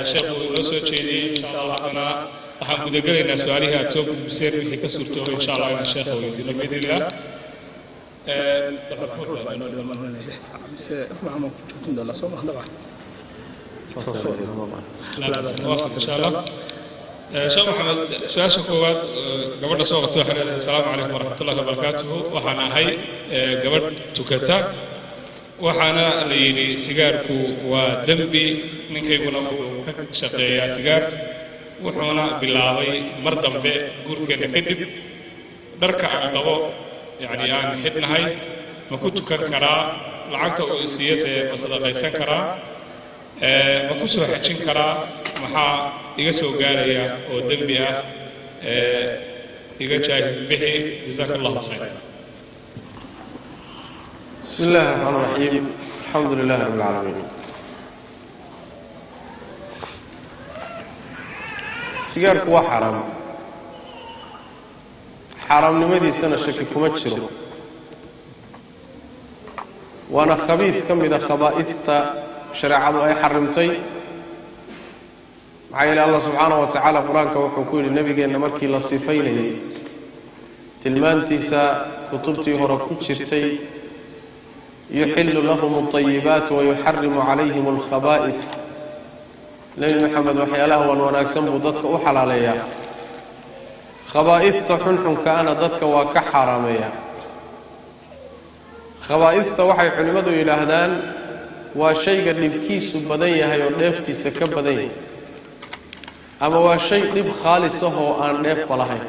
ee sheekhu inoo soo jeediyey insha allahna waxaan gudagelaynaa su-aalihii aad soo gudbiseen wixii ka suurtoobay insha allah inaan sheekha weydiino biidnillah insha allah sheekh maxamed su-aasha koowaad gabadha soo qabta waxay leedahay asalaamu calaykum waraxmat ullahi wabarakaatuhu waxaan ahay gabadh tukata waxaana la yidhi sigaarku waa dembi ninkayguna wuxuu ka shaqeeyaa sigaar. Wuxuuna bilaabay mar dambe guurkeenna kadib dharka aan qabo yacni aan xidhnahay ma ku tukan karaa lacagta uu isiiyase ma sadaqaysan karaa ma ku soo xejin karaa maxaa iga soo gaaraya oo dembi ah iga jaahil bixi jazaaka allahu khayr بسم الله الرحمن الرحيم الحمد لله رب العالمين sigaarku waa xaaraam xaaraamnimadiisana shaki kuma jiro waana khabiid ka mida khabaa'ifta shareecadu ay xarimtay maxaa yeele allah subxaanaه wa tacaala qur-aanka wuxuu ku yidhi nebigeenna markii la sifaynayay tilmaantiisa kutubtii hore ku jirtay yuxilu lahum alayibaat wayuxarimu calayhim alkhabaa'id nebi maxamed waxyaalaha wan wanaagsan buu dadka u xalaaleeyaa. Khabaa'ifta xunxunkaana dadka waa ka xaaraameeya khabaa'ifta waxay culimmadu yidhaahdaan waa shayga dhibkiisu badan yahay oo dheeftiisa ka badan yahay. Ama waa shay dhib khaalis ah oo aan dheefba lahayn.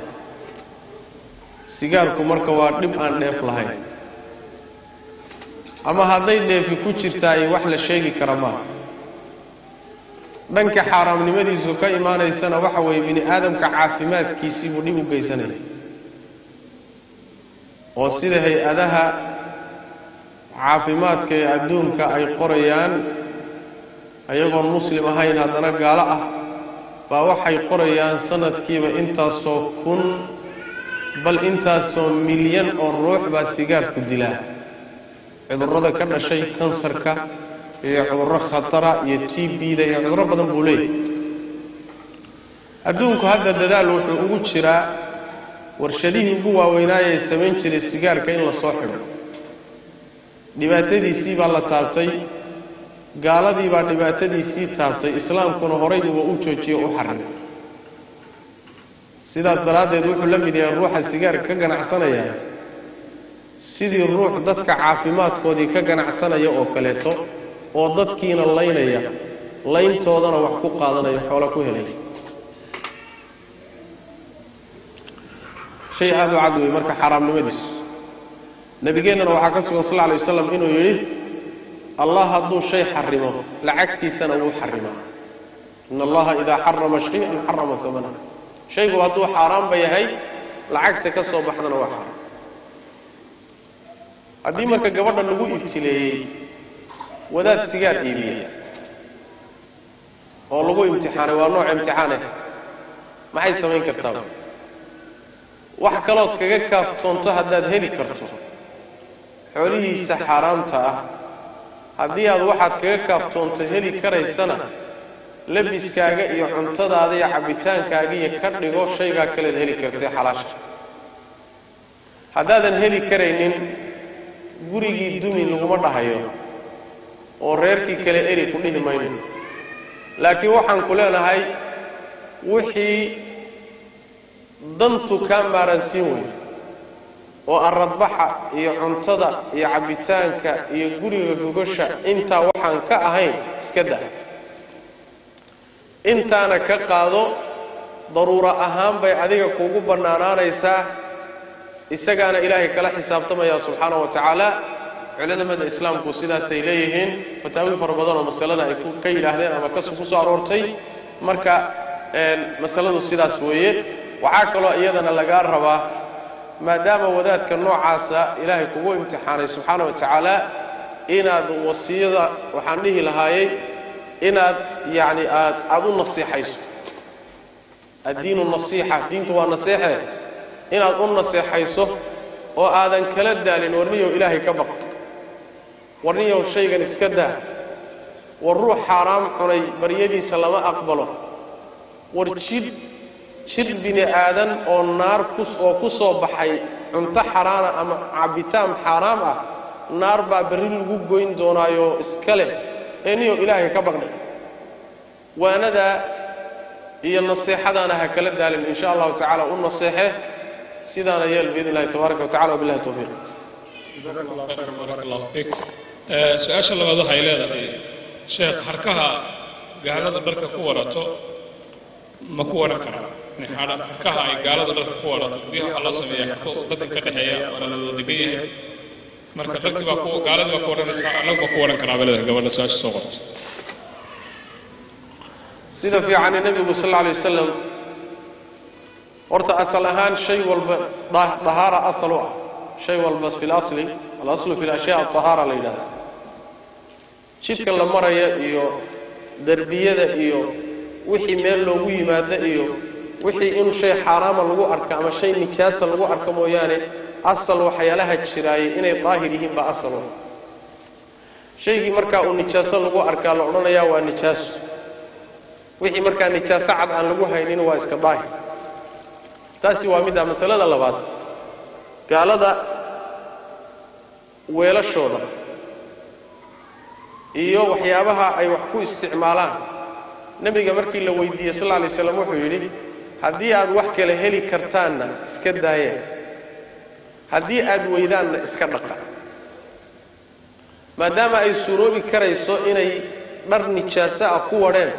Sigaarku marka waa dhib aan dheef lahayn ama hadday dheefi ku jirtaay wax la sheegi kara maaha dhanka xaaraamnimadiisu ka imaanaysana waxa weeye bini aadamka caafimaadkiisii buu dhib u geysanaya oo sida hay'adaha caafimaadka ee adduunka ay qorayaan ayagoon muslim ahayn haddana gaalo ah baa waxay qorayaan sanadkiiba intaasoo kun bal intaasoo milyan oo ruux baa sigaarku dilaa cudurrada ka dhashay kansarka iyo cudurro khatara iyo t b-da iyo cudurro badan buu leeyahay. Adduunku hadda dadaal wuxuu ugu jiraa warshadihii ugu waaweynaayee samayn jiray sigaarka in la soo xidho. Dhibaatadiisii baa la taabtay gaaladii baa dhibaatadiisii taabtay islaamkuna horaybuba u joojiye u xarimay sidaas daraaddeed wuxuu la mid yahay ruuxa sigaarka ka ganacsanaya sidii ruux dadka caafimaadkoodii ka ganacsanaya oo kaleeto oo dadkiina laynaya layntoodana wax ku qaadanaya xoola ku helaya shay aada u cad wey marka xaaraamnimadiisu nebigeennana waxaa ka sugan sal alay wasalam inuu yidhi allah hadduu shay xarimo lacagtiisana wuu xarimaa in allaha idaa xarama shay-an xarama amana shaygu hadduu xaaraanba yahay lacagta ka soo baxdana waa xaaraam haddii marka gabadha lagu ibtileeyey wadaad sigaar iibiya. oo lagu imtixaanay waa nooc imtixaan ah maxay samayn kartaa? wax kalood kaga kaaftoonto haddaad heli karto. Xoolihiisa xaaraamta ah. Haddii aad waxaad kaga kaaftoonto heli karaysana labiskaaga iyo cuntadaada iyo cabbitaankaaga iyo ka dhigo shaygaa kaleed heli kartay xalaasha. Haddaadan heli karaynin gurigii dumi laguma dhahayo oo reerkii kale eri ku dhihi mayno laakiin waxaan ku leenahay wixii dantu kaa maaransiin weyn oo aradbaxa iyo cuntada iyo cabbitaanka iyo guriga gogosha intaa waxaan ka ahayn iska da intaana ka qaado daruuro ahaan bay adiga kuugu bannaanaanaysaa isagaana ilaahay kala xisaabtamaya subxaana wa tacaala. Culamada islaamku sidaasay leeyihiin. Fataawi fara badan oo masalada ay ka yidhaahdeen ama kas ku soo aroortay. Marka masaladu sidaas weeye. Waxaa kaloo iyadana lagaa rabaa maadaama wadaadka noocaasa ilaahay kugu imtixaanay subxaana wa tacaala inaad wasiyada waxaan dhihi lahaayey inaad yacni aad aada u nasiixayso. Addiinu nasiixa diintu waa naseexe inaad u naseexayso oo aadan kala daalin warniyow ilaahay ka baq warniyow shaygan iska daa. War ruux xaaraam cunay baryadiisa lama aqbalo. War jidh jidh bini aadan oo naar oo ku soo baxay cunto xaraana ama cabitaan xaaraam ah naar baa berri lagu goyn doonaayoo iska leh. Eniyo ilaahay ka baqnay. Waanadaa iyo naseexadaana ha kala daalin in sha allahu tacaala u naseexe sidaana yeel biidn illahi tabaaraka wa tacala wabillahi tawfiiq. Barak allahu fiik su'aasha labaad waxay leedahay sheekh harkaha gaalada dharka ku warato ma ku waran karaa harkaha ay gaalada dharka ku warato guryaha waxaa loo sameeya harko dadka ka dhexeeya waana la degan yahay marka dharkii baa ku gaaladii baa ku waranaysaa annagu baa ku waran karaa bay leedahay gabadha su'aasha soo qorto sida fiicane nebigu sal alla alay wasalam horta asal ahaan shay walba dahaara asal u ah. Shay walba fi lasli alaslu fi lashyaa ahaara la yidhahda jidka la maraya iyo derbiyada iyo wixii meel loogu yimaado iyo wixii in shay xaaraama lagu arka ama shay nijaasa lagu arka mooyaane asal waxyaalaha jiraayay inay daahir yihiin baa asal u shaygii markaa uu nijaaso lagu arkaa la odhanayaa waa nijaaso wixii markaa nijaaso cad aan lagu haynin waa iska daahir taasi waa middaa masalada labaad. Gaalada weelashooda iyo waxyaabaha ay wax ku isticmaalaan. Nebiga markii la weydiiyey sal lla lay slam wuxuu yidhi haddii aad wax kale heli kartaanna iska daayeen. Haddii aad weydaanna iska dhaqa. Maadaama ay suuroobi karayso inay dhar nijaaso ah ku wadheen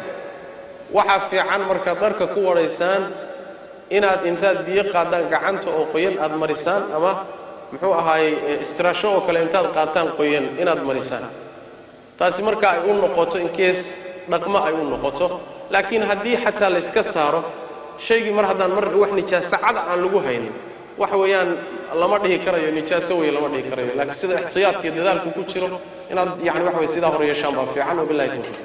waxaa fiican markaad dharka ku wadhaysaan inaad intaad biyo qaadaan gacanta oo qoyan aad marisaan ama muxuu ahaayey istiraasho oo kale intaad qaataan qoyan inaad marisaan. Taasi marka ay u noqoto inkees dhaqmo ay u noqoto. Laakiin haddii xataa layska saaro shaygii mar haddaan mar wax nijaaso cada aan lagu haynin waxa weeyaan lama dhihi karayo nijaaso weye lama dhihi karayo. Laakiin sida ixtiyaadka iyo dadaalku ku jiro inaad yani waxa weye sidaa hore yeeshaan baa fiican wabillahi tawfiiq.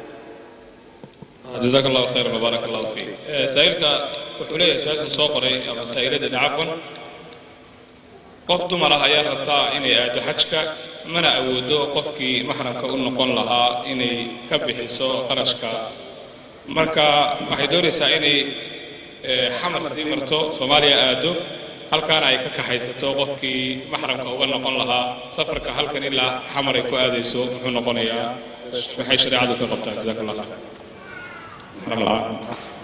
Jazaak allahu khayran wabaarak allahu fiik. Saa'ilka wuxuu leeyahay su'aasha soo qoray ama saa'iladana cafwan qof dumar ah ayaa rabtaa inay aado xajka mana awoodo qofkii maxramka u noqon lahaa inay ka bixiso qarashka. Marka waxay doonaysaa inay xamar sii marto soomaaliya aado halkaana ay ka kaxaysato qofkii maxramka uga noqon lahaa. Safarka halkan ilaa xamar ay ku aadayso muxuu noqonayaa waxay shareecadu ka qabtaa. Jazaak allah khayr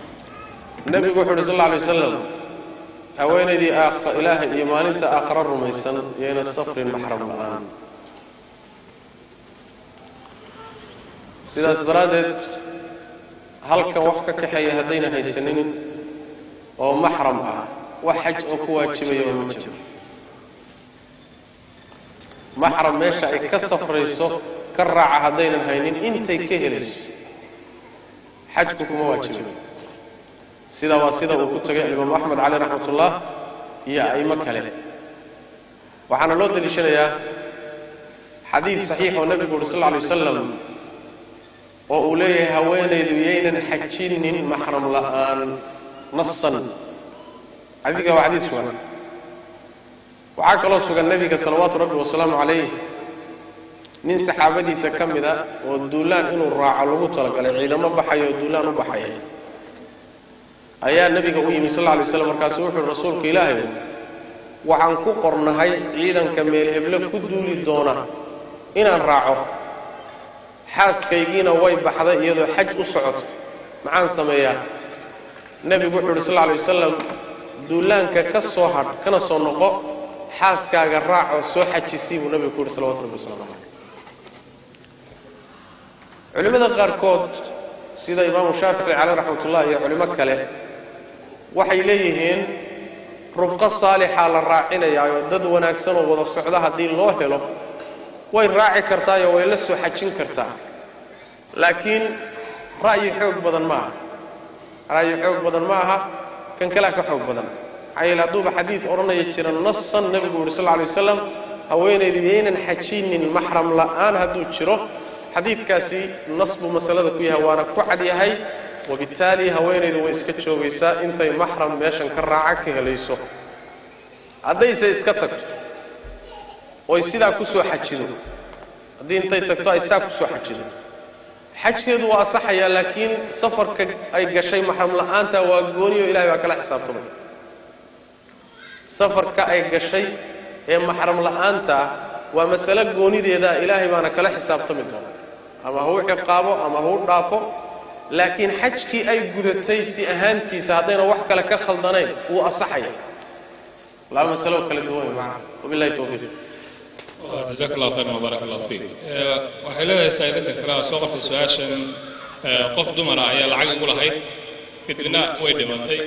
nebigu wuxuu uhi sal alla alay wasalam haweenaydii ilaahay iyo maalinta aakhara rumaysan yayna safrin maxram la'aan sidaas daraaddeed halkan wax ka kaxeeya haddayna haysanin oo maxram ah wax xaj oo ku waajibaya ma jiro. Maxram meesha ay ka safrayso ka raaca haddaynan haynin intay ka helayso xajku kuma waajibayo sidaa waa sida uu ku tegay alimaamu axmed caleyh raxmat ullah iyo a'imo kale. Waxaana loo deliishanayaa xadiid saxiix oo nebigu uhi sal lla alay wasalam oo uu leeyahay haweenaydu yaynan xajinin maxram la'aan nasan xadiidka waa xadiis sugan waxaa kaloo sugan nebiga salawaatu rabbi wasalaamu calayh nin saxaabadiisa ka mid a oo duulaan inuu raaco lagu talagalay ciidamo baxaya oo duulaan u baxaya ayaa nebiga u yimi sal alay slam markaasuu wuxu uhi rasuulka ilaahay waxaan ku qornahay ciidanka meel heble ku duuli doona inaan raaco. Xaaskaygiina way baxday iyadoo xaj u socoto maxaan sameeyaa? Nebigu wuxuu uhi sal alay wasalam duulaanka ka soo hadh kana soo noqo xaaskaaga raaco soo xajisii buu nebigu ku yuhi salawatu rabbi waslamu caleyh culimmada qaarkood sida imaamu shaafici caleyh raxmat ullah iyo culimo kale waxay leeyihiin rubqo saalixa la raacinayaayo dad wanaagsan oo wada socda haddii loo helo way raaci kartaayo way la soo xajin kartaa. Laakiin ra'yi xoog badan ma aha. Ra'yi xoog badan ma aha kan kalea ka xoog badan. Maxaa yeele hadduuba xadiid odhanaya jira nasan nebigu yuhi sal alay wasalam haweenaydu yaynan xajinin maxram la'aan hadduu jiro. Xadiidkaasi nas buu masalada ku yahay waana ku cad yahay wabittaali haweenaydu way iska joogaysaa intay maxram meeshan ka raaca ka helayso. Haddayse iska tagto oy sidaa ku soo xajido haddii intay tagto ay saa ku soo xajido xajkeedu waa asaxayaa laakiin safarka ay gashay maxram la'aanta waa gooniyo ilahay baa kala xisaabtamay safarka ay gashay ee maxram la'aanta ah waa masalo goonideeda ilaahay baana kala xisaabtami doona ama ha u ciqaabo ama ha u dhaafo laakiin xajkii ay gudatay si ahaantiisa haddayna wax kale ka khaldanayn wuu asaxaya. Laba masalo kala duwan wey macana wabillahi tawfiiq. Jazaak allahu khayran wabaarak allahu fiik. Waxay leedahay saa'idinta kale oo soo qortay su'aashan qof dumara ayaa lacag igu lahayd. Kadibna way dhimatay.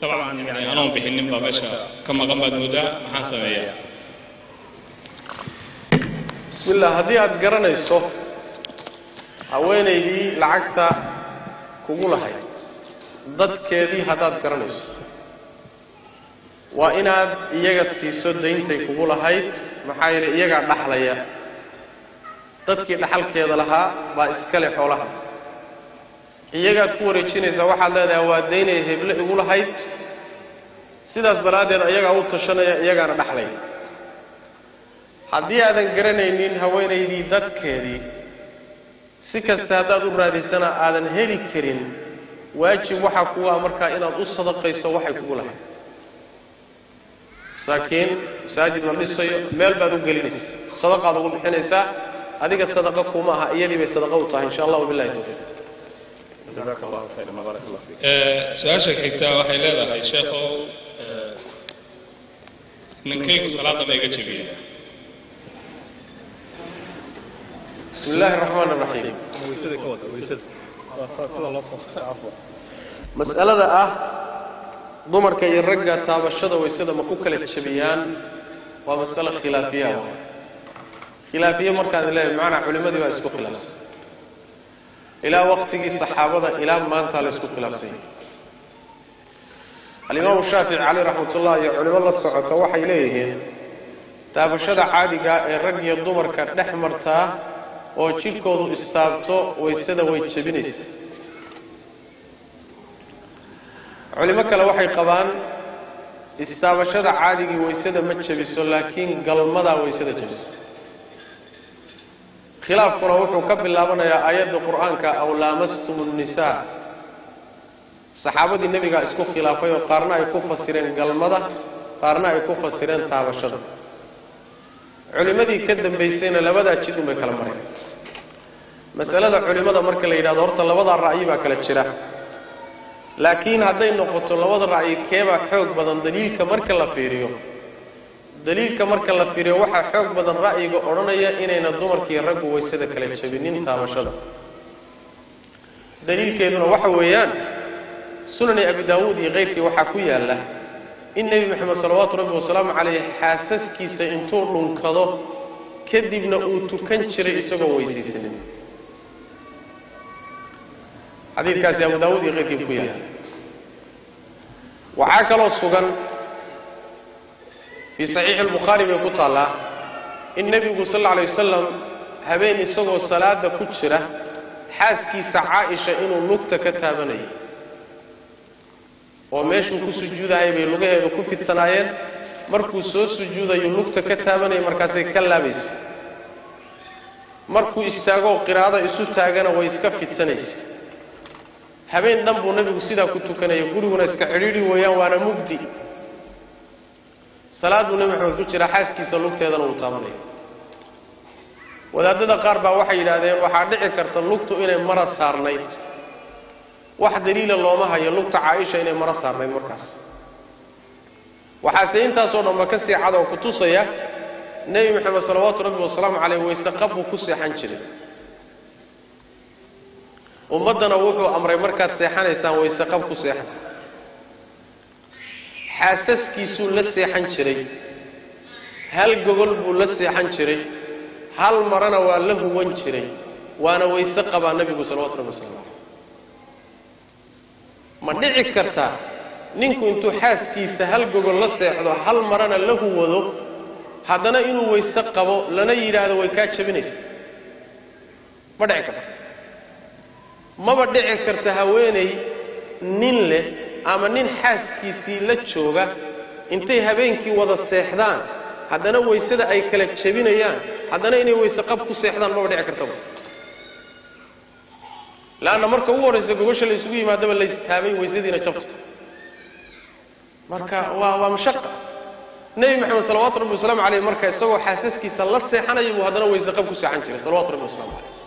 Dabcan yani anoon bixinin baa meesha ka maqan baad moodaa maxaan sameeyaa. Bismi illah haddii aada garanayso haweenaydii lacagta kugu lahayd dadkeedii haddaad garanayso. Waa inaad iyaga siiso dayntay kugu lahayd maxaa yeelay iyagaa dhaxlaya. Dadkii dhaxalkeeda lahaa baa iskale xoolaha. Iyagaad ku wareejinaysaa waxaad leedahay waa daynay heble igu lahayd. Sidaas daraaddeed iyagaa u tashanaya iyagaana dhaxlaya. Haddii aadan garanaynin haweenaydii dadkeedii si kasta haddaad u raadisana aadan heli karin waajib waxaa kugu ah markaa inaad u sadaqayso waxay kugu lahayd. Masaakiin masaajid la dhisayo meel baad u gelinaysa. Sadaqaad ugu bixinaysaa adiga sadaqa kuma aha iyadii bay sadaqa u tahay insha allah wabillahi tawfiiq. Jazaaka allahu khayran wabaarak allah fiik su'aasha xigta waxay leedahay sheekhow ninkaygu salaada ma iga jebiya bismi illaahi araxmaan araxiim mas'alada ah dumarka iyo ragga taabashada waysada ma ku kala jebiyaan? Waa masalo khilaafiya. Khilaafiye markaan leeyahay macnaa culimmadii baa isku khilaafsan. Ilaa waqtigii saxaabada ilaa maanta la isku khilaafsan. Yahay alimaamu shaafici caleyh raxmatullah iyo culimo la socota waxay leeyihiin taabashada caadiga ee rag iyo dumarka dhex martaa oo jidhkoodu istaabto waysada way jebinaysa culimo kale waxay qabaan istaabashada caadigii waysada ma jebiso laakiin galmadaa waysada jebisa khilaafkuna wuxuu ka bilaabanayaa aayadda qur'aanka aw laamastum nnisaa saxaabadii nebigaa isku khilaafay oo qaarna ay ku fasireen galmada qaarna ay ku fasireen taabashada. Culimmadii ka dambaysayna labadaa jid unbay kala mareen masalada culimmada marka la yidhahdo horta labadaa ra'yi baa kala jira. Laakiin hadday noqoto labada ra'yi keebaa xoog badan daliilka marka la fiiriyo. Daliilka marka la fiiriyo waxaa xoog badan ra'yiga odhanaya inayna dumarkiiyo raggu waysada kala jebinin taabashada daliilkeeduna waxa weeyaan sunani abi daawuud iyo keyrkii waxaa ku yaalla in nebi moxamed salawaatu rabbi wasalaamu caleyh xaasaskiisa intuu dhunkado kadibna uu tukan jiray isagoo weysaysanin xadiidkaasi abu daawuud iyo keyrkii ku yaalla waxaa kaloo sugan fii saxiixi albukhaari bay ku taallaa in nebigu sal alla alay wasalam habeen isagoo salaada ku jira xaaskiisa caaisha inuu lugta ka taabanayay oo meeshuu ku sujuudahay bay lugaheedu ku fidsanaayeen. Markuu soo sujuudayo lugta ka taabanaya markaasay ka laabaysa. Markuu istaagoo qiraado isu taagana way iska fidsanaysa habeen dhan buu nebigu sidaa ku tukanaya guriguna iska cidhiidhi weeyaan waana mugdi. Salaad buu nebi maxamed ku jira xaaskiisa lugteedana uu taabanaya wadaadada qaar baa waxay yidhaahdeen waxaa dhici karta lugtu inay mara saarnayd. Wax daliila looma hayo lugta caaisha inay mara saarnayd markaas. Waxaase intaasoo dhanba ka sii cad oo ku tusaya nebi maxamed salawaatu rabbi wasalaamu caleyh wayse qab buu ku seexan jiray ummaddana wuxuu amray markaad seexanaysaan wayse qab ku seexan. Xaasaskiisuu la seexan jiray. Hal gogol buu la seexan jiray. Hal marana waa la huwan jiray. Waana wayse qabaa nebigu salawatu rabbi waslamu caleyh ma dhici kartaa ninku intuu xaaskiisa hal gogol la seexdo hal marana la huwado haddana inuu wayse qabo lana yidhaahdo way kaa jabinaysa. Ma dhici karta maba dhici karta haweenay nin leh ama nin xaaskiisii la jooga intay habeenkii wada seexdaan haddana waysada ay kala jebinayaan haddana inay weyse qab ku seexdaan maba dhici kartaba leanna marka ugu horraysa gogosha la isugu yimaadaba laystaabay weysadiina jabto. Marka waa waa mashaqa. Nebi maxamed salawaatu rabbi wasalaamu caleyh marka isagoo xaasaskiisa la seexanaya buu haddana weyse qab ku seexan jiray salawatu rabbi wasalaamu caleyh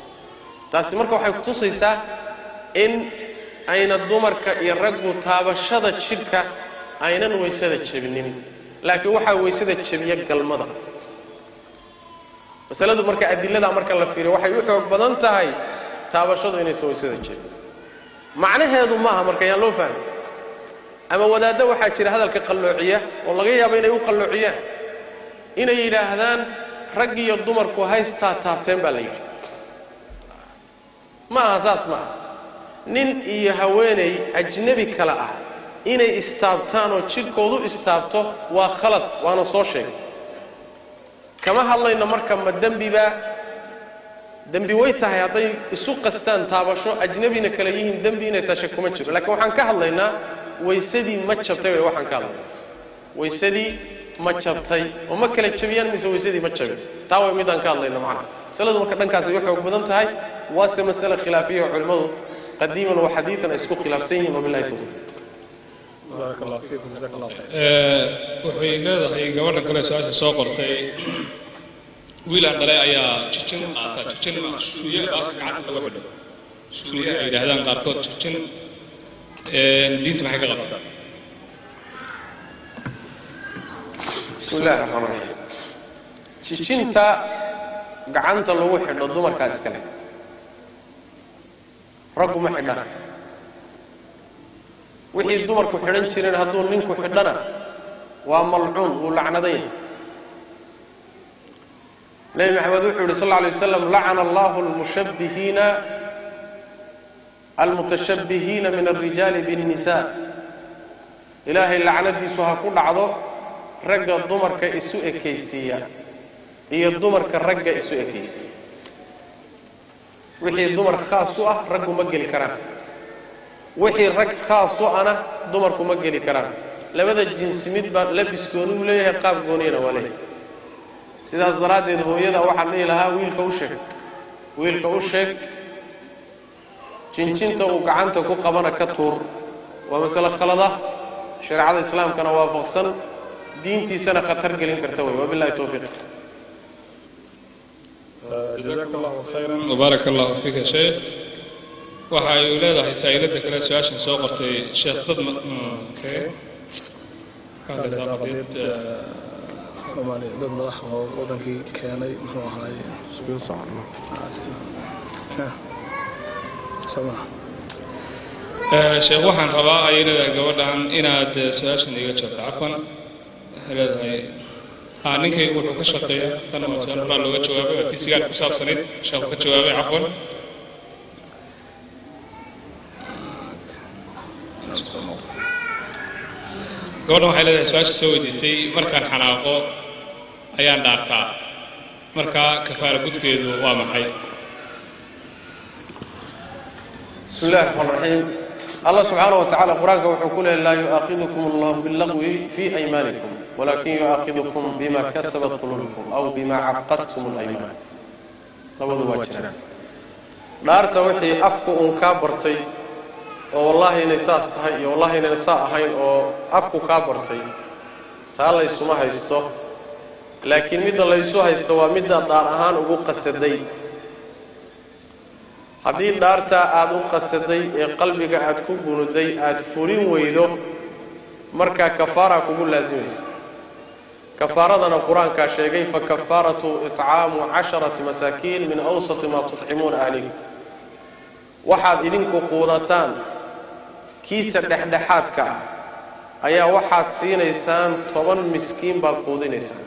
taasi marka waxay kutusaysaa in ayna dumarka iyo raggu taabashada jidhka aynan weysada jebinin. Laakiin waxaa weysada jebiya galmada. Masaladu marka adiladaa marka la fiiriyo waxay u xoog badan tahay taabashadu inaysan weysada jebin. Macnaheedu maaha marka yaan loo fahmay ama wadaaddo waxaa jira hadalka qalloociya oo laga yaabo inay u qalloociyaan. Inay yidhaahdaan rag iyo dumarku haystaa taabteen baa la yidhi ma aha saas ma aha nin iyo haweenay ajnebi kale ah inay istaabtaan oo jidhkoodu istaabto waa khalad waana soo sheegay kama hadlayno marka ma dembibaa dembi way tahay hadday isu qastaan taabasho ajnebina kale yihiin dembi inay tashay kuma jiro. Laakiin waxaan ka hadlaynaa waysadii ma jabtay way waxaan ka hadlaynaa. Waysadii ma jabtay oo ma kala jabiyaan mise waysadii ma jabin. Taa way midaan ka hadlayna macnaha. Masaladu marka dhankaasay u xoog badan tahay waase masale khilaafiya oo culimmadu qadiiman wa xadiidan ay isku khilaafsan yihiin wabillahi tawfiiq. Waxay leedahay gabadhan kale su'aasha soo qortay. Wiilaan dhalay ayaa jijin qaata jijin suuye gacanta laga xidho suuye ay yidhaahdaan qaarkood jijin diinta maxay ka qabtaa? Bismi illahi raxmaan raxiim jijinta gacanta lagu xidho dumarkaa iskale raggu ma xidhaan wixii dumarku xidhan jireen hadduu ninku xidhana waa malcuun wuu lacnadan yahay nebi maxamed wuxuu yihi sal alay wasalam lacana allahu almushabbihiina almutashabbihiina min alrijaali biاnnisa ilaahay lacnadiisu ha ku dhacdo ragga dumarka isu ekaysiiya iyo dumarka ragga isu ekaysiiya wixii dumar khaas u ah raggu ma geli karaan. Wixii rag khaas u ana dumarku ma geli karaan. Labada jinsi mid baa labis gooni u leeyahay qaab gooniyana waa leeyahay. Sidaas daraaddeed hooyada waxaan dhihi lahaa wiilka u sheeg. Wiilka u sheeg jinjinta uu gacanta ku qabana ka tuur. Waa masale khalada. Shareecada islaamkana waafaqsan. Diintiisana khatar gelin karta wey wabillahi towfiiq jazaak allahu khayran. Wabaarak allahu fiika sheekh waxa ay leedahay saa'ilada kale su'aashan soo qortay sheekh dad dad madax oo wadankii keenay muxuu ahaaye sama. Sheekh waxaan rabaa ayay leedahay gabadhan inaad su'aashan iga joogto cafwan leedahay ha ninkaygu wuxuu ka shaqeeyaa tan horaa looga jawaabay waa tii sigaar ku saabsanayd sheekhu ka jawaabay cafwan gabadhan waxay leedahay su'aasha soo weydiisay markaan xanaaqo ayaan dhaartaa markaa kafaara gudkeedu waa maxay bismi illahi raxmaan raxiim allah subxaana wa tacala qur'aanka wuxuu ku leehay laa yu'aakidukum allahu billaqwi fii aymaanikum walakin yu'aakidukum bima kasabat qulubukum aw bima caqadtum alaymaan labadu waa jiraan dhaarta wixii afku uun kaa bartay oo wallaahi inay saas tahay iyo wallahi inayna saa ahayn oo afku kaa bartay taa laysuma haysto laakiin midda laysu haysto waa midda dhaar ahaan ugu qasaday haddii dhaartaa aada u qasaday ee qalbiga aad ku gunuday aada fulin weydo markaa kafaaraa kugu laasimaysa kafaaradana qur'aankaa sheegay fakafaaratu itcaamu casharati masaakiin min awsati maa tutcimuuna ahlikum waxaad idinku quudataan kiisa dhexdhexaadka ah ayaa waxaad siinaysaan toban miskiin baad quudinaysaan.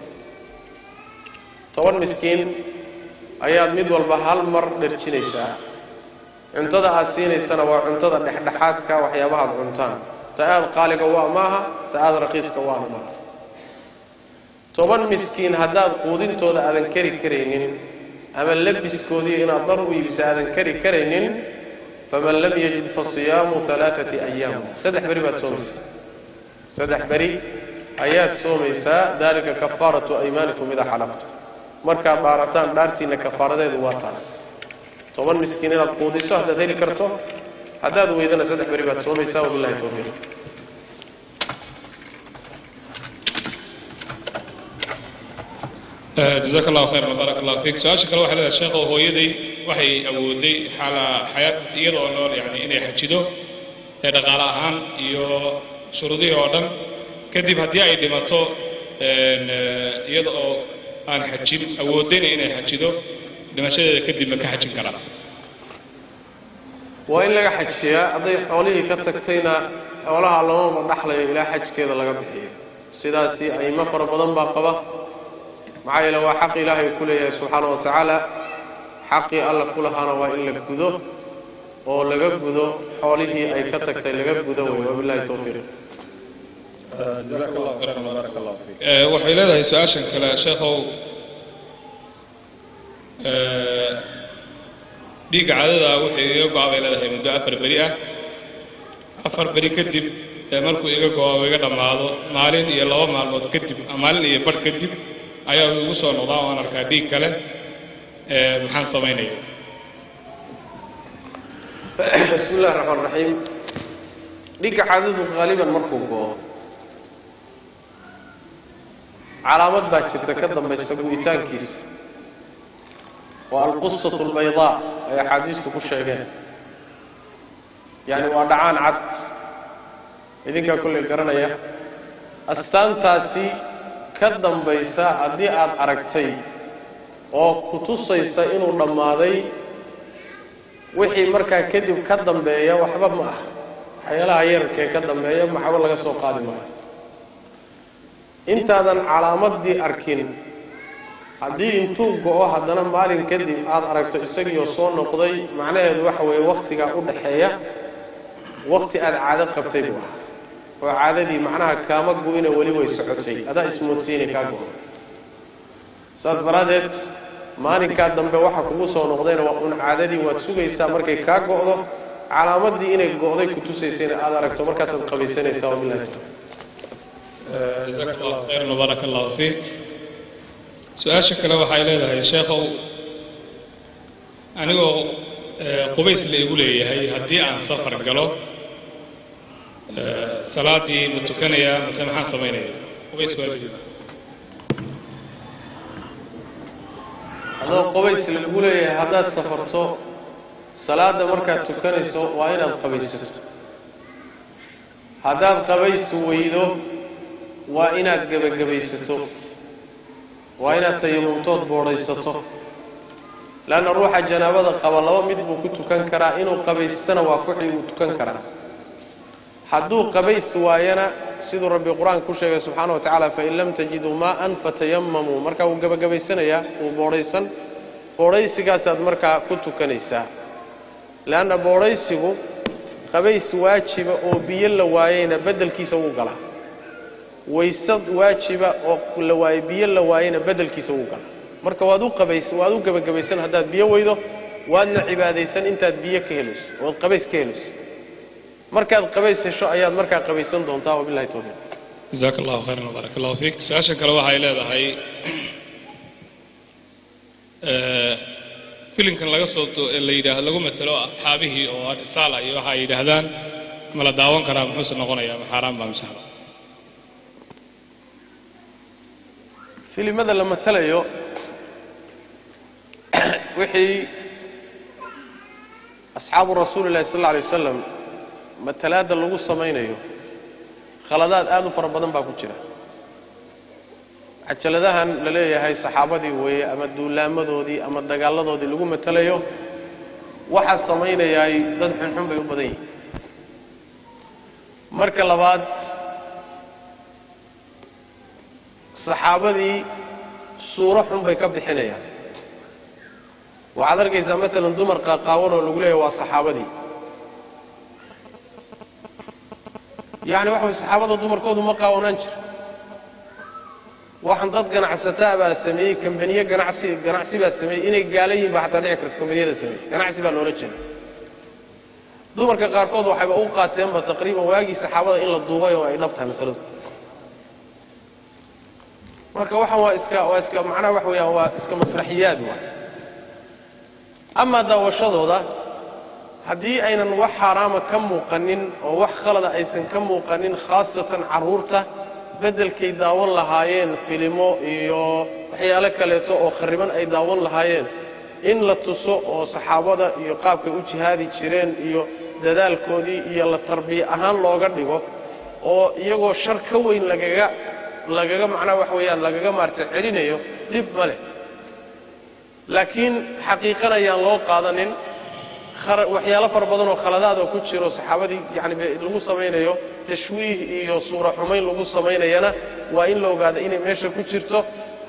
Toban miskiin ayaad mid walba hal mar dharjinaysaa. Cuntada aad siinaysana waa cuntada dhexdhexaadka waxyaabahaad cuntaan. Ta aada qaaliga waa maaha ta aada raqiiska waana maaha toban miskiin haddaad quudintooda aadan kari karaynin ama labiskoodii inaad dar u iibisa aadan kari karaynin faman lam yajid fa siyaamu alaaati ayaam saddex beri baad soomaysa saddex beri ayaad soomaysaa dalika kafaaratu aymaanikum idaa xalaftu markaad dhaarataan dhaartiinna kafaaradeedu waa taas toban miskiin inaad quudiso haddaad heli karto haddaad weydana saddex beri baad soomaysaa wabilahi towfiiq jazaaka allahu khayran baaraka allahu fiik su'aasha kale waxay leedahay sheekho hooyaday waxay awooday xaala xayaat iyadoo nool yani inay xajido dhaqaale ahaan iyo shuruudihii oo dhan. Kadib haddii ay dhimato iyada oo aan xajin awoodayna inay xajido dhimashadeeda kadib ma ka xajin karaa waa in laga xajiyaa hadday xoolihii ka tagtayna xoolaha lamaba dhaxlayo ilaa xajkeeda laga bixiyo. Sidaasi aymo fara badan baa qaba maxaa yeele waa xaq ilaahay ku leeyahay subxaana wa tacaala. Xaqii alla ku lahaana waa in la gudo oo laga gudo xoolihii ay ka tagtay laga gudo. Wey wabilahi towfiiq Eh, waxay leedahay su'aashan kale sheekhow. Dhiigga cadada wuxuu iga go-a bay leedahay muddo afar beri ah. Afar beri kadib ee markuu iga go-a iga dhammaado maalin iyo laba maalmood kadib maalin iyo barh kadib ayaa uu igu soo noqdaa waan arkaa dhiig kale maxaan samaynaya bismi illahi raxmaan raxiim dhigga cadadu haaliban markuu go-o calaamad baa jirta ka dambaysa gu'itaankiisa waa alqusatu albaydaa ay axaadiistu ku sheegeen. Yacni waa dhacaan cad. Idinkaa kolley garanaya astaantaasi ka dambaysa haddii aad aragtay oo ku tusaysa inuu dhammaaday wixii markaa kadib ka dambeeya waxba ma ah waxyaalaha yararkee ka dambeeya maxba laga soo qaadi maayo intaadan calaamadii arkin haddii intuu go-o haddana maalin kadib aada aragto isagiioo soo noqday macnaheedu waxa weeye waktigaa u dhaxeeya wakti aada caado qabtay buu ahaa oo caadadii macnaha kaama go-ina weli way socotay. Adaa ismoodsiinay kaa go-o saas daraaddeed maalinkaa dambe waxa kugu soo noqdayna waa un caadadii waad sugaysaa markay kaa go-do calaamadii inay go-day ku tusaysayna aada aragto markaasaad qabaysanaysaa wabilahi fiik. Su'aasha kale waxay leedahay sheekhow anigoo qubays la igu leeyahay haddii aan safar galo salaadii ma tukanayaa mase maxaan samaynaya adoo qubays lagu leeyahay haddaad safarto salaada markaad tukanayso waa inaad qabaysato haddaad qabays weydo waa inaad gebagabaysato waa inaad tayamumtood boodhaysato leanna ruuxa janaabada qaba laba mid buu ku tukan karaa inuu qabaystana waa kuxii uu tukan karaa hadduu qabays waayana siduu rabbi qur'aanka ku sheegay subxaana wa tacaala fain lam tajiduu maa'an fatayamamuu markaa wuu gebagabaysanayaa wuu boodhaysan boodhaysigaasaad markaa ku tukanaysaa. Leanna boodhaysigu qabays waajiba oo biyo la waayeyna beddelkiisa wuu galaa. Waysad waajiba oo la waaye biyo la waayeyna beddelkiisa wuu galaa. Marka waad u qabays waad u gebagabaysan haddaad biyo weydo waadna cibaadaysan intaad biyo ka helayso ood qabays ka helayso markaad qabays hesho ayaad markaa qabaysan doontaa wabilahi towfiiq jazaaka allahu khayran wbaaraka allahu fiik su'aasha kale waxay leedahay eh, filimkan laga soo la yidhaah lagu matelo asxaabihii oo risaala iyo waxa ay yidhaahdaan ma la daawan karaa muxuuse noqonayaa ma xaaraan baa xalaal filimada la matalayo wixii asxaabu rasuuli llahi sal alla alay wasalam matalaadda lagu samaynayo khaladaad aada u fara badan baa ku jira. Cajaladahan la leeyahay saxaabadii weeye ama duulaamadoodii ama dagaaladoodii lagu matalayo waxaa samaynayaay dad xunxun bay u badan yihiin. Marka labaad saxaabadii suuro xun bay ka bixinayaan. Waxaad arkaysaa maalan dumar qaaqaawan oo lagu leeyahay waa saxaabadii yacni waxa way saxaabada dumarkoodu ma qaawanaan jiro waxaan dad ganacsataa baa sameeyey kambaniye ganacsi ganacsi baa sameeyey inay gaala yihiin baa xataa dhici karta kambaniyada sameeyey. Ganacsi baa loola jeeda dumarka qaarkood waxayba u qaateenba taqriiban waagii saxaabada in la duubay oo ay dhab tahay masaladu. Marka waxaan waa iska waa iska macnaha wax weeyaan waa iska masraxiyaad waa amaa daawashadooda haddii aynan wax xaaraama ka muuqanin oo wax khalada aysan ka muuqanin khaasatan carruurta beddelkay daawan lahaayeen filimo iyo waxyaalo kaleeto oo khariban ay daawan lahaayeen in la tuso oo saxaabada iyo qaabkay u jihaadi jireen iyo dadaalkoodii iyo la tarbiye ahaan looga dhigo oo iyagoo shar ka weyn lagaga lagaga macnaha wax weeyaan lagaga maarta celinayo dhib ma leh. Laakiin xaqiiqan ayaan loo qaadanin waxyaalo fara badan oo khaladaad oo ku jiro saxaabadii yani lagu samaynayo tashwiih iyo suura xumayn lagu samaynayana waa in la ogaada inay meesha ku jirto.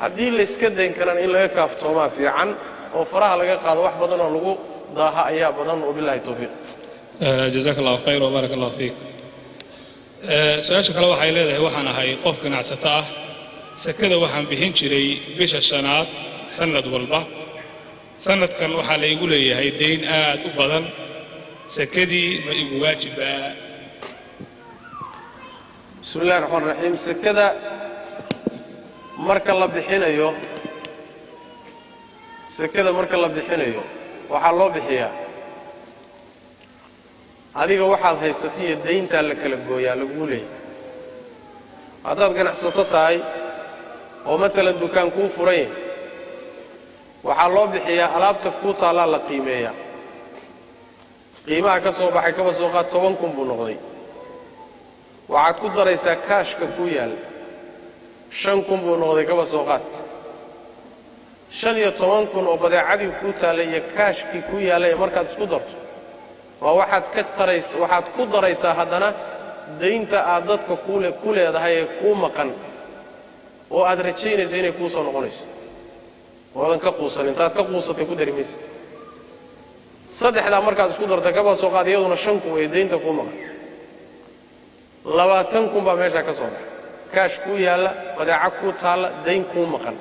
Haddii layska dayn karaan in laga kaaftoomaa fiican. Oo faraha laga qaado wax badan oo lagu daaha ayaa badan wabilahi towfiiq jazaak allahu khayr wbaarak allahu fiik. Su'aasha kale waxay leedahay waxaan ahay qof ganacsato ah. Sekada waxaan bixin jiray bisha shanaad sanad walba sanadkan waxaa laygu leeyahay dayn aad u badan. Sekadii ma igu waajibaa. Bismi illahi raxmaan raxiim sekada marka la bixinayo sekada marka la bixinayo waxaa loo bixiyaa. Adiga waxaad haysatiyo dayntaa la kala gooyaa laguu leeyahy haddaad ganacsato tahay oo matalan dukaan kuu furan waxaa loo bixiyaa alaabta kuu taallaa la qiimeeyaa qiimaha ka soo baxay kaba soo qaad toban kun buu noqday. Waxaad ku daraysaa kaashka kuu yaalla shan kun buu noqday kaba soo qaad. Shan iyo toban kun oo badeecadii kuu taallay iyo kaashkii kuu yaallay markaad isku darto waa waxaad ka tarays waxaad ku daraysaa haddana daynta aad dadka ku leedahay ee kuu maqan oo aad rajaynayso inay kuu soo noqonayso oodan ka quusan intaad ka quusatay ku dari maysa saddexdaa markaad isku darta kaba soo qaad iyaduna shan kun wey daynta kuu maqan. Labaatan kun baa meeshaa ka soo baxay. Kaash kuu yaalla badeeco kuu taalla dayn kuu maqan.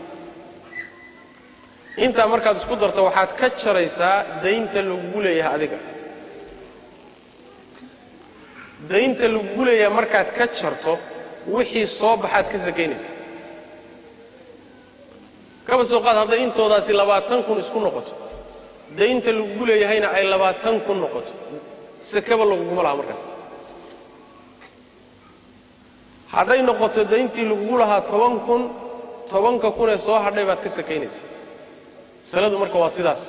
Intaa markaad isku darto waxaad ka jaraysaa daynta lagugu leeyahay adiga. Daynta lagugu leeyahay markaad ka jarto wixii soo baxaad ka sakaynaysaa kaba soo qaad hadday intoodaasi labaatan kun isku noqoto. Daynta lagugu leeyahayna ay labaatan kun noqoto. Sakaba laguguma laha markaas. Hadday noqoto dayntii lagugu lahaa toban kun tobanka kunee soo hadhay baad ka sakaynaysaa. Masaladu marka waa sidaas.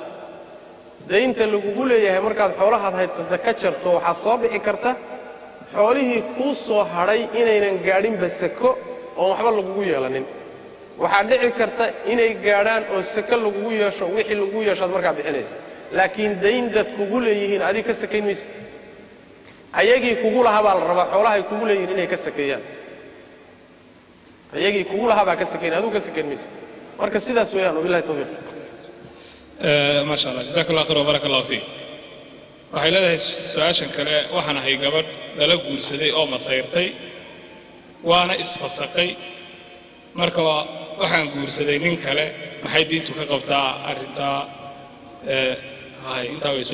Daynta lagugu leeyahay markaad xoolahaad haytasa ka jarto waxaa soo bixi karta xoolihii kuu soo hadhay inaynan gaadhinba sako oon waxba lagugu yeelanin waxaa dhici karta inay gaadhaan oo sako lagugu yeesho wixii lagugu yeeshoad markaa bixinaysa. Laakiin dayn dad kugu leeyihiin adig ka sakayn maysa. Ayagii kugu lahaa baa la rabaa xoolahay kugu leeyihiin inay ka sakeeyaan ayagii kugu lahaa baa ka sakayn adigu ka sakayn maysa. Marka sidaas weeyaan wabilahi tawfiiq. Maasha allah jazaak allah khayr wbarak allahu fiik. Waxay leedahay su'aashan kale waxaan ahay gabadh lala guursaday oo masayrtay waana isfasaqay marka waxaan guursaday nin kale maxay diintu ka qabtaa arrintaa hay intaa way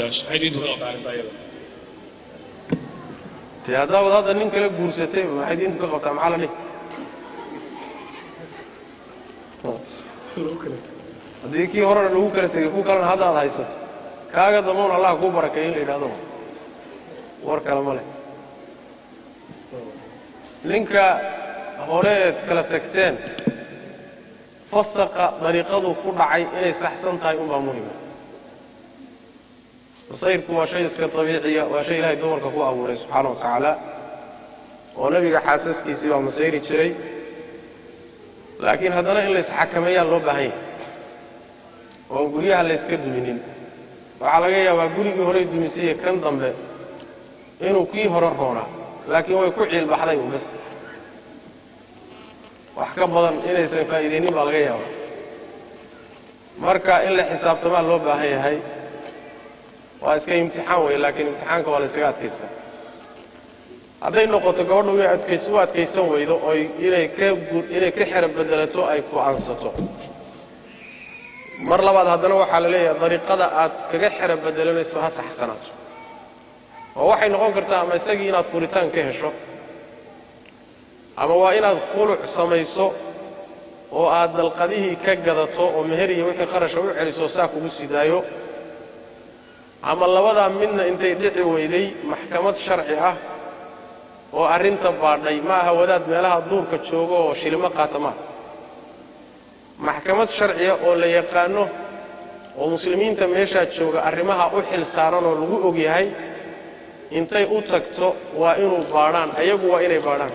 hadda nin kale guursatay maxay diintu ka qabtaa maxaa la dhihi? Haddii kii horena lagu kala tegay ku kalena hadda haysato. Kaaga damoon allah kuu barakeeyo in la yidhahdo war kale ma leh. Ninka hore eed kala tagteen. Fasaqa dariiqaduu ku dhacay inay saxsan tahay unbaa muhima masayrku waa shay iska dabiiciya waa shay ilaahay dumarka ku abuuray subxaana wa tacaala. Oo nebiga xaasaskiisii baa masayri jiray. Laakiin haddana in laysxakameeyaa loo baahan yahay oon guryaha layska duminin waxaa laga yaabaa gurigii horey dumisaiyo kan dambe inuu kii hore roonaa laakiin way ku ciilbaxday un bas wax ka badan inaysan faa'iidaynin baa laga yaabaa. Marka in la xisaabtamaa loo baahan yahay waa iska imtixaan wey laakiin imtixaanka waa la yskaga adkaysta. Hadday noqoto gabadhu inay adkays u adkaysan weydo oy inay ka inay ka xero bedelato ay ku-aansato mar labaad haddana waxaa la leeyahay dariiqada aad kaga xero bedelanayso ha saxsanaato. Oo waxay noqon kartaa ama isagii inaad furitaan ka hesho ama waa inaad khuluc samayso oo aad dalqadihii ka gadato oo meher iyo wixii qarasha u celiso saa kugu sii daayo ama labadaa midna intay dhici weyday maxkamad sharci ah oo arrinta baadhay ma aha wadaad meelaha duurka joogo oo shilimo qaata maaha maxkamad sharciya oo la yaqaano oo muslimiinta meeshaa jooga arrimaha u xil saaran oo lagu og yahay intay u tagto waa inuu baadhaan ayagu waa inay baadhaan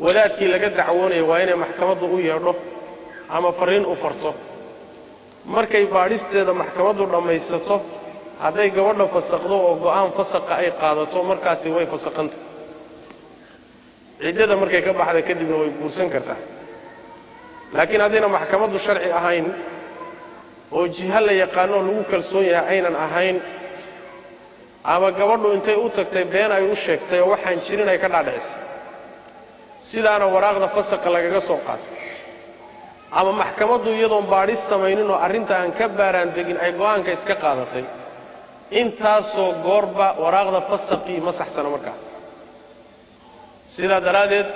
wadaadkii laga dacwoonayo waa inay maxkamaddu u yeedho ama farriin u farto markay baadhisteeda maxkamaddu dhammaysato hadday gabadha fasaqdo oo go'aan fasaqa ay qaadato markaasi way fasaqanta. Ciddada markay ka baxda kadibna way guursan kartaa. Laakiin haddayna maxkamaddu sharci ahayn oo jiho la yaqaano oo lagu kalsoon yahay aynan ahayn ama gabadhu intay u tagtay been ay u sheegtay oo waxaan jirin ay ka dhaadhicisay sidaana waraaqda fasaqa lagaga soo qaatay. Ama maxkamaddu iyadoon baadhis samaynin oo arrinta aan ka baaraan degin ay go'aanka iska qaadatay intaasoo goorba waraaqda fasaqii ma saxsano markaa. Sidaa daraaddeed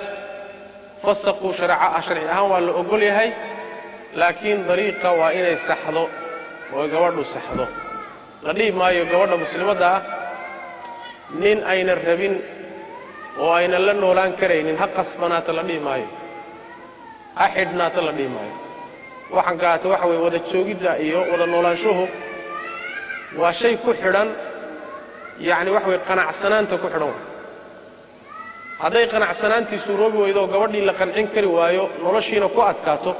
fasaqu shareeca sharci ahaan waa la ogol yahay laakiin dariiqa waa inay saxdo oo gabadhu saxdo. La dhihi maayo gabadha muslimadda ah nin aynan rabin oo aynan la noolaan karaynin ha qasbanaata la dhihi maayo ha xidhnaata la dhihi maayo waxaan kaata waxa weye wada joogidda iyo wada noolaanshuhu waa shay ku xidhan yacni waxa weye qanacsanaanta ku xidhan hadday qanacsanaantii suuroobi weydo oo gabadhii la qancin kari waayo noloshiina ku adkaato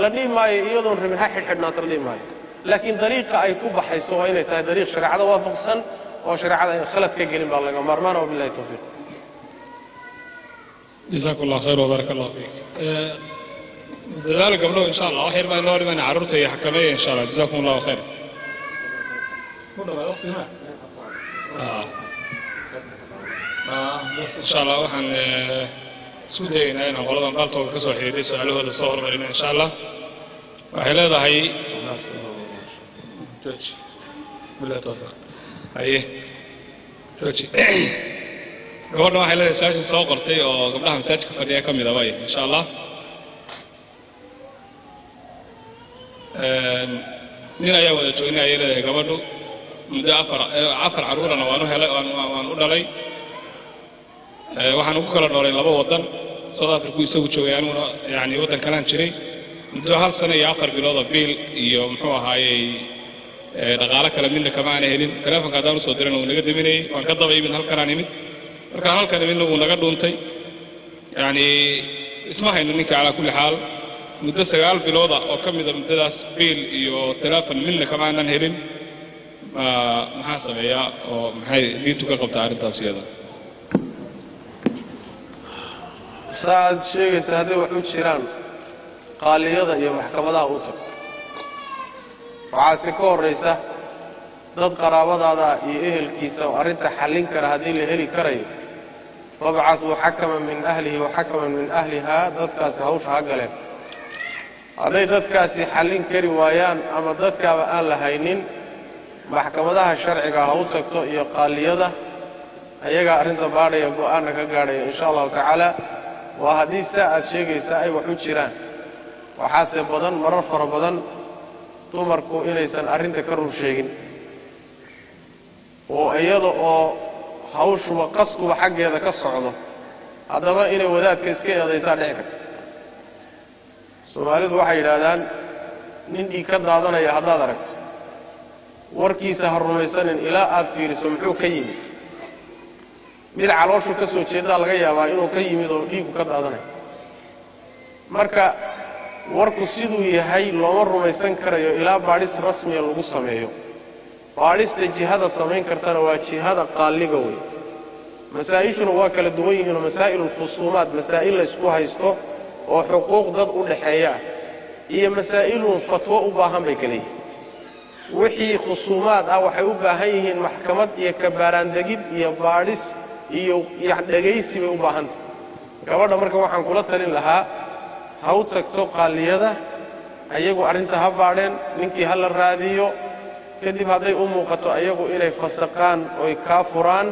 la dhihi maayo iyadoon rabin ha xidhxidhnaata la dhihi maayo laakiin dariiqa ay ku baxayso waa inay tahay dariiq shareecada waafaqsan oo shareecada ayna khalad ka gelin baa laga maarmaana wabillahi tawfiiq jazaak allah khayr wbaaraka allah fiik dadaala gabdhow insha allah wax yar baa inoo dhiman carruurta iyo xakameeya insha allah jazakum allahu khayr insha allah waxaan isku dayaynaa inaan qoladan qaltooga ka soo xidhiidhay su'aalahooda soo hormarina insha allah waxay leedahay haye jooji gabadhan waxay leedahay su'aashan soo qortay oo gabdhaha masaajidka fadhiya ka mida waay insha allah nin ayaa wada joognay ayay leedahay gabadhu muddo afar carruurana waan u helay waan u dhalay waxaan ugu kala dhoolay laba waddan south africa isagu joogay aniguna yani waddan kalaan jiray muddo hal sano iyo afar bilooda biil iyo muxuu ahaayey dhaqaalo kale midna kama aana helin telefonka haddaan u soo dirana wuu naga daminayey waan ka daba imid halkanaan imid markaan halkan imidna wuu naga dhuuntay yani isma hayno ninka calaa kulli xaal muddo sagaal bilooda oo ka mida muddadaas biil iyo telefon midna kama aanan helin maxaan sameeyaa oo maxay diintu ka qabtaa arrintaas iyada? Saaad sheegaysa hadday wax u jiraan qaaliyada iyo maxkamadaha u tag. Waxaase ka horraysa dad qaraabadaada iyo ehelkiisa oo arrinta xallin kara haddii la heli karayo fabcaduu xakaman min ahlihi wa xakaman min ahlihaa dadkaasi hawsha ha galeen hadday dadkaasi xallin kari waayaan ama dadkaaba aan la haynin maxkamadaha sharciga ha u tagto iyo qaaliyada ayagaa arrinta baadhaya go'aanna ka gaadhaya insha allahu tacaala waa haddii saa aad sheegaysaa ay wax u jiraan waxaase badan marar fara badan dumarku inaysan arrinta ka rur sheegin oo iyada oo hawshuba qaskuba xaggeeda ka socdo haddaba inay wadaadka iska eedaysaa dhici karta. Soomaalidu waxay yidhaahdaan nin dhiig ka daadanaya haddaad aragto. Warkiisa ha rumaysanin ilaa aad fiiriso muxuu ka yimid? Mid calooshu ka soo jeedaa laga yaabaa inuu ka yimid oo dhiigu ka daadanayo marka warku siduu yahay looma rumaysan karayo ilaa baadhis rasmiya lagu sameeyo baadhista jihada samayn kartana waa jihada qaalliga wey masaa'ishuna waa kala duwan yihiinoo masaa'ilulkhusuumaad masaa'il laysku haysto oo xuquuq dad u dhaxeeya ah iyo masaa'ilun fatwo u baahan bay kala yihiin. Wixii khusuumaad ah waxay u baahan yihiin maxkamad iyo kabaaraandegid iyo baadhis iyo dhegaysi bay u baahantah gabadha marka waxaan kula talin lahaa ha u tagto qaalliyada ayagu arrinta ha baadheen ninkii ha la raadiyo kadib hadday u muuqato ayagu inay fasaqaan oy kaa furaan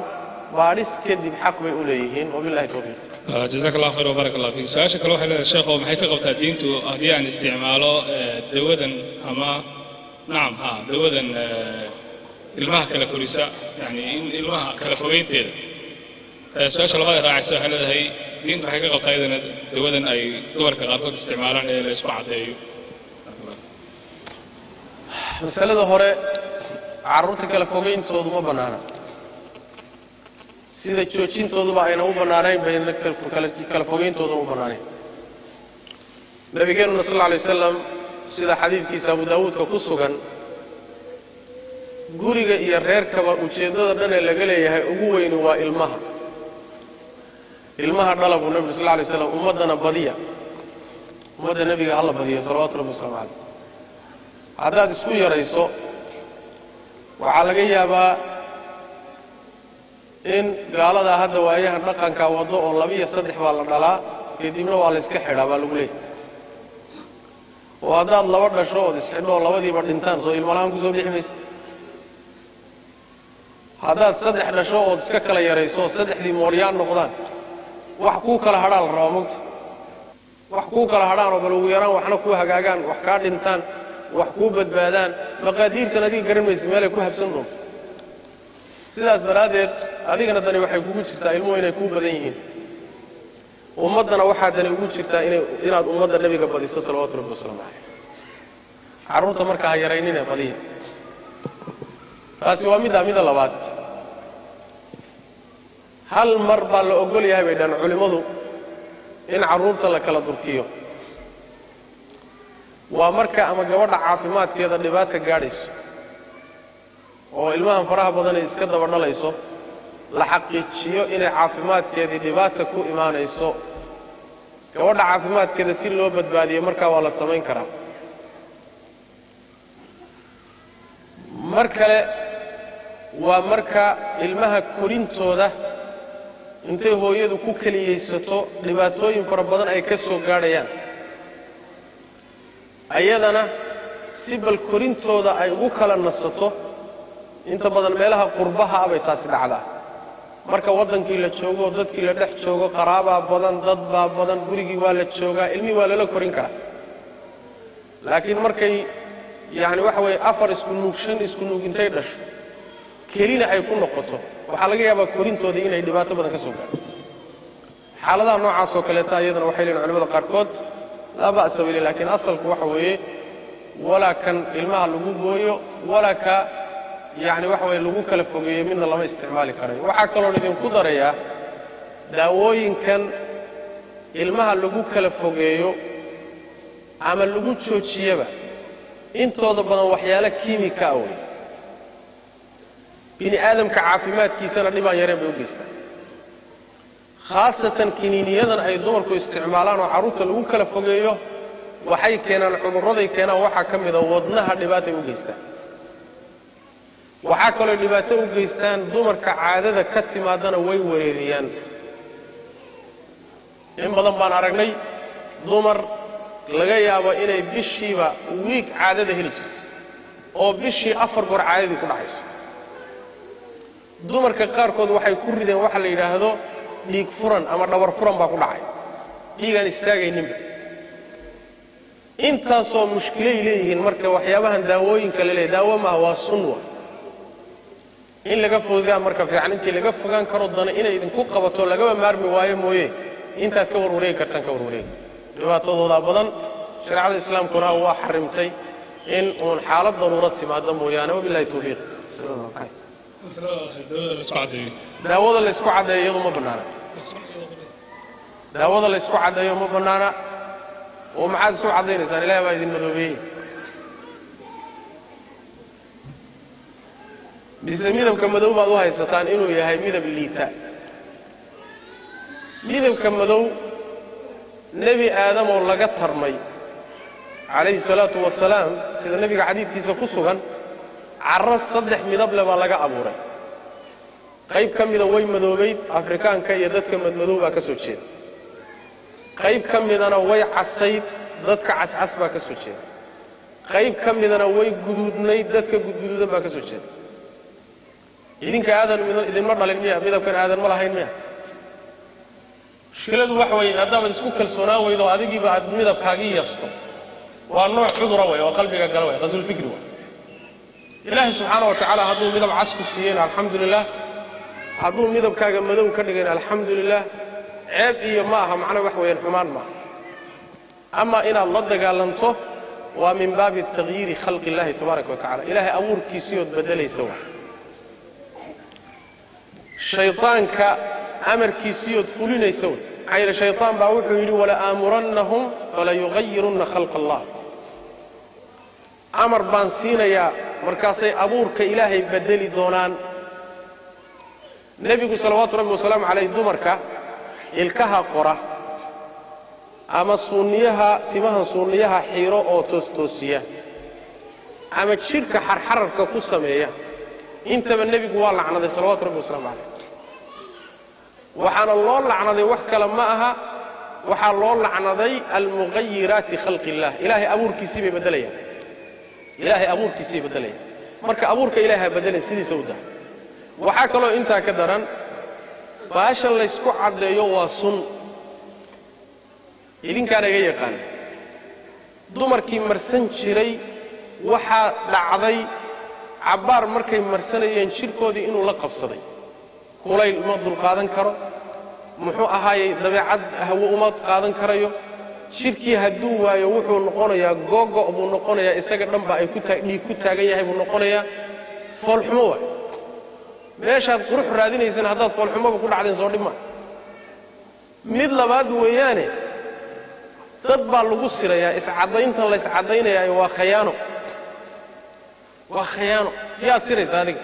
baadhis kadib xaq bay u leeyihiin. Wabillahi towfiiq jazaak allah khayr wbarak allah fiik. Su'aasha kale waxay leedahay sheekho maxay ka qabtaa diintu haddii aan isticmaalo dawadan ama nacam ha dawadan ilmaha kala korisa yani in ilmaha kala fogeynteeda. Su'aasha labada raacaysa waxay leedahay diintu maxay ka qabtaa iyadana dawadan ay dumarka qaarkood isticmaalaan ee la isku caddeeyo masalada hore carruurta kala fogayntoodu ma bannaana sida joojintooduba ayna u bannaanayn bayna kal- kala- fogayntooda u bannaanayn. Nabigeenuna sal alla alay wasalam sida xadiidkiisa abu daawuudka ku sugan guriga iyo reerkaba ujeeddada dhan ee laga leeyahay ugu weyni waa ilmaha. Ilmaha dhala buu nebigu sal alla alay slam ummaddana badiya. Ummadda nebiga hala badiya salawatu rabbi wasalaamu caleyh haddaad isku yarayso waxaa laga yaabaa in gaalada hadda waayahan dhaqanka waddo oo labiyo saddex baa la dhalaa kadibna waa la iska xidhaa baa lagu leeyahay. Oo haddaad laba dhasho ood isxidho oo labadiiba dhintaan soo ilmalahaan ku soo bixi mayso haddaad saddex dhasho ood iska kala yarayso saddexdii mooryaan noqdaan wax kuu kala hadhaa la rabaa mogta wax kuu kala hadhaan oo bal ugu yaraan waxna kuu hagaagaan wax kaa dhintaan wax kuu badbaadaan. Maqaadiirtan adiga garan maysa meelay ku habsan doonto. Sidaas daraaddeed adigana dani waxay kugu jirtaa ilmuhu inay kuu badan yihiin. Ummaddana waxaa dani ugu jirtaa inaad ummadda nebiga badiso salawaatu rabbi wasalaamu caleyh carruurta marka ha yaraynine badiya taasi waa middaa mida labaad. Hal mar baa la ogol yahay bay dhahan culimmadu in carruurta la kala durkiyo waa marka ama gabadha caafimaadkeeda dhibaata gaadhayso oo ilmahan faraha badan ay iska daba dhalayso la xaqiijiyo inay caafimaadkeedii dhibaata ku imaanayso. Gabadha caafimaadkeeda si loo badbaadiyo markaa waa la samayn karaa. Mar kale waa marka ilmaha korintooda intay hooyadu ku keliyaysato dhibaatooyin fara badan ay ka soo gaadhayaan ayadana si bal korintooda ay ugu kala nasato inta badan meelaha qurbaha ah bay taasi dhacdaa. Marka waddankii la joogo dadkii la dhex joogo qaraabaa badan dad baa badan gurigii waa la joogaa ilmihii waa lala korin karaa. Laakiin markay yacni waxa weeye afar isku nuug shan isku nuug intay dhasho kelina ay ku noqoto. Waxaa laga yaabaa korintoodii inay dhibaato badan ka soo gaadho. Xaaladaha noocaas oo kaleeta iyadana waxay leeyihiin culamada qaarkood laa ba'sa bile laakiin asalku waxa weeye walaa kan ilmaha lagu gooyo walaa ka yacni waxa weye lagu kala fogeeyo midna lama isticmaali karayo. Waxaa kaloon idinku darayaa daawooyinkan ilmaha lagu kala fogeeyo ama lagu joojiyaba. Intooda badan waxyaalo kiimika ah wey bini aadamka caafimaadkiisana dhibaan yareen bay u geystaan khaasatan kiniiniyadan ay dumarku isticmaalaan oo carruurta lagu kala fogeeyo waxay keenaan cudurraday keenaan waxaa ka mida wadnaha dhibaatay u geystaan. Waxaa kaloo dhibaato u geystaan dumarka caadada ka timaadana way wereeriyaan in badan baan aragnay dumar laga yaabo inay bishiiba wiig caadada heli jirto oo bishii afar goor caadadii ku dhacayso. Dumarka qaarkood waxay ku rideen waxa la yidhaahdo dhiig furan ama dhabar furan baa ku dhacay. Dhiigaan istaagayninba intaasoo mushkilay leeyihiin marka waxyaabahan daawooyinka la leeyahy daawo maaha waa sunwa. In laga fogaa marka fiican intii laga fogaan karo dana inay idinku qabato lagaba maarmi waayo mooye. Intaad ka warwareegi kartaan ka warwareegi. Dhibaatadoodaa badan shareecada islaamkuna waa xarimtay in uun xaalad daruura timaado mooyaane. Wabilahi tawfiiq. Daawada la isku caddeeyo iyadu ma bannaana daawada la isku caddeeyo ma bannaana oo maxaad isku caddaynaysaan ilahi baa idin madoobeeyey bise midabka madow baad u haysataan inuu yahay midab liita midabka madow nebi aadamoo laga tarmay calayhi salaatu wasalaam sida nebiga xadiidkiisa ku sugan carro saddex midable baa laga abuuray qayb ka mida way madoobayd afrikaanka iyo dadka madmadow baa ka soo jeeda qayb ka midana way casayd dadka cascas baa ka soo jeeda qayb ka midana way guduudnayd dadka gudguduudan baa ka soo jeeda idinka aadan idinma dhalin miya midabkan aadan ma lahayn miya. Mushkiladu waxa weeye haddaabad isku kalsoonaan weydo adigiiba aad midabkaagii yasto waa nooc cudura wey oo qalbiga gala wey qasulfikri wey ilaahay subxaana wa tacaala hadduu midab cas ku siiyeyna alxamdu lilah hadduu midabkaaga madow ka dhigayna alxamdu lilah ceeb iyo ma aha macna wax weeyaan xumaan maaha. Ama inaad la dagaalanto waa min baabi takyiiri khalqi illahi tabaaraka wa tacala ilaahay abuurkiisiyood bedelaysa wa shaydaanka amarkiisiyood fulinaysa wey maxaa yeele shaydaan baa wuxuu yidhi wala aamurannahum falayugayirunna khalqa allah amar baan siinayaa markaasay abuurka ilaahay bedeli doonaan nebigu salawaatu rabbi wasalaamu calayh dumarka ilkaha qora ama suuniyaha timaha suuniyaha xiiro oo toostoosiya ama jidhka xarxararka ku sameeya intaba nebigu waa lacnaday salawaatu rabbi wasalaamu calayh waxaana loo lacnaday wax kale ma aha waxaa loo lacnaday almuqayiraati khalqi illah ilaahay abuurkiisii bay beddelayaan. Ilaahay abuurkiisii bay beddelayaan. Marka abuurka ilaahay ha beddelay sidiisa u dah waxaa kaloo intaa ka daran baasha laysku caddeeyo waa sun. Idinkaana iga yaqaana dumarkii marsan jiray waxaa dhacday cabbaar markay marsanayeen jidhkoodii inuu la qabsaday. Kulayl uma dulqaadan karo. Muxuu ahaayey dabeecad hawo uma qaadan karayo. Jidhkii hadduu waayo wuxuu noqonayaa googo buu noqonayaa isaga dhanba ay ku taa dhiig ku taagan yahay buu noqonayaa. Foolxumo waay meeshaad qurux raadinaysaan haddaad foolxumoba ku dhacdeen soo dhib maa mid labaad weeyaane dad baa lagu sirayaa iscaddayntan la iscaddaynayaayo waa khayaano. Waa khayaano. Yaad siraysa adiga.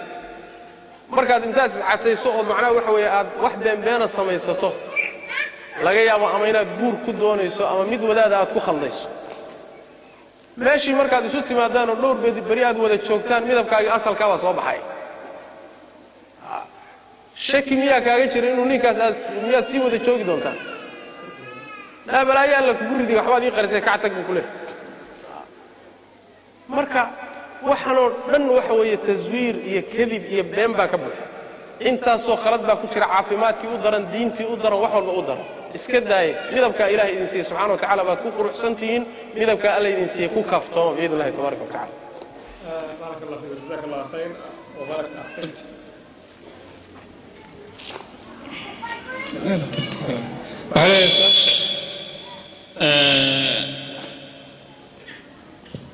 Markaad intaad iscasayso ood macnaha waxa weeye aad wax beenbeena samaysato laga yaabo ama inaad guur ku doonayso ama mid wadaada aad ku khaldayso. Meeshii markaad isu timaadaan oo dhowr bedi beri aad wada joogtaan midabkaagii asalkaabaa soo baxay shaki miyaa kaaga jira inuu ninkaas aad miyaad sii wada joogi doontaan laa balaayo alla kugu ridi waxbaad ii qarisay kac tag buu ku leehay marka waxaanoo dhan waxa weeye taswiir iyo kadib iyo been baa ka buuxa intaasoo khalad baa ku jira caafimaadkii u daran diintii u daran wax walba u daran. Iska daaye midabkaa ilahay idin siiyey subxana wa tacala baad ku quruxsan tihiin midabkaa alla idin siiyey ku kaaftooma biidn illahi tabaaraka wa tacala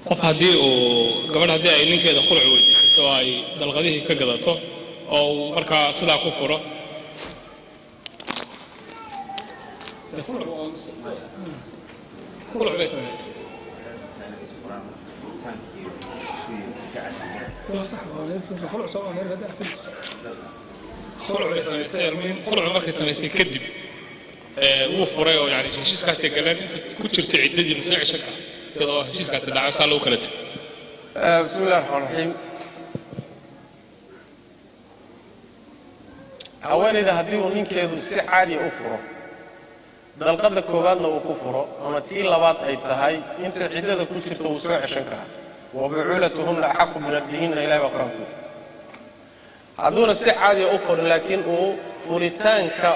qof haddii uu gabadh haddii ay ninkeeda khuluc weydiisato oo ay dalqadihii ka gadato oo uu markaa sidaa ku furo khuluc bay samaysay khuluc bay samaysay almuhim khuluc markay samaysay kadib wuu furay oo yani heshiiskaasay galeen inta ku jirtay ciddadii masoo ceshan ah iyadoo heshiiskaasi dhaco saa lagu kala tegay bismi illahi raxmaan raxiim haweenayda haddii uu ninkeedu si caadiya u furo dalqadda koowaadna uu ku furo ama tii labaad ay tahay intay ciddada ku jirto wuu soo ceshan karaa wa bucuulatuhunna axaqu biraddihinna ilahi baa qur'aanku hadduuna si caadiya u furin laakiin uu furitaanka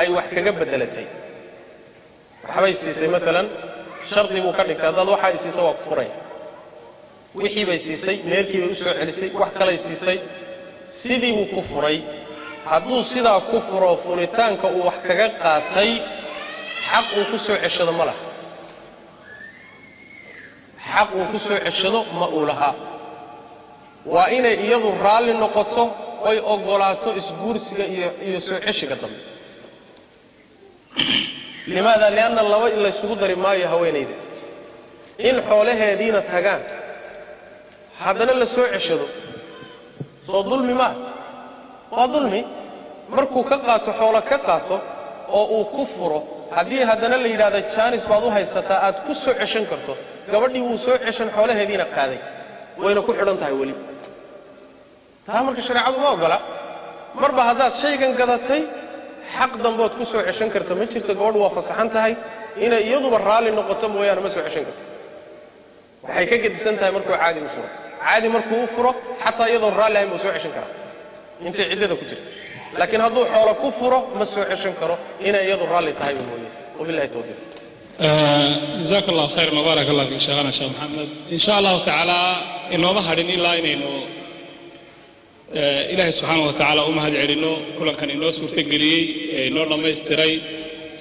ay wax kaga beddelatay waxbay siisay maalan shardi buu ka dhigtay haddaad waxaa i siisa waa ku furaya wixii bay siisay meelkii bay u soo celisay wax kalay siisay. Sidii buu ku furay hadduu sidaa ku furo furitaanka uu wax kaga qaatay xaq uu ku soo ceshado ma laha. Xaq uu ku soo ceshado ma uu lahaa. Waa inay iyadu raalli noqoto oy oggolaato isguursiga iyo soo ceshiga dambe limaada lianna laba laysugu dari maayo haweenayda in xoolaheediina tagaan. Haddana la soo ceshado. Soo dulmi maa waa dulmi. Markuu ka qaato xoolo ka qaato oo uu ku furo haddii haddana la yidhahda jaanis baad u haysataa aad ku soo ceshan karto. Gabadhii wuu soo ceshan xoolaheediina qaaday. Wayna ku xidhan tahay weli taa marka shareecadu ma ogola. Marba haddaad shaygan gadatay xaq dambood ku soo ceshan karta ma jirto gabadhu waa fasaxan tahay inay iyaduba raalli noqoto mooyaane ma soo ceshan karto waxay ka gedisan tahay markuu caadi u furo. Caadi markuu u furo xataa iyadoon raalli ahayn buu soo ceshan karaa. Intay ciddada ku jirto. Laakiin hadduu xoolo ku furo ma soo ceshan karo inay iyadu raalli tahay mooye wabillahi tawfiiq. Jazaak allahu khayr wabaarak allah fi sheekhana sheekh maxamed. In sha allahu tacaala inooma hadhin ilaa inaynu ilaahay subxaanahu wa tacaala u mahad celinno kulankan inoo suurtogeliyey ee inoo dhammaystiray.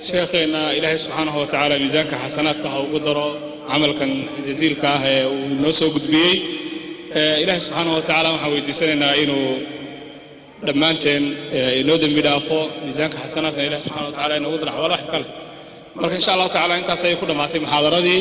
Sheekheenna ilaahay subxaanahu wa tacaala miisaanka xasanaadka ha ugu daro camalkan jaziilka ah ee uu inoo soo gudbiyey. Ilaahay subxaanahu wa tacaala waxaan weydiisanaynaa inuu dhammaanteen inoo dembi dhaafo miisaanka xasanaadka ilahi subxana wa tacala inoogu darax walax kale. Marka insha allahu tacala intaas ayay ku dhammaatay muxaadaradii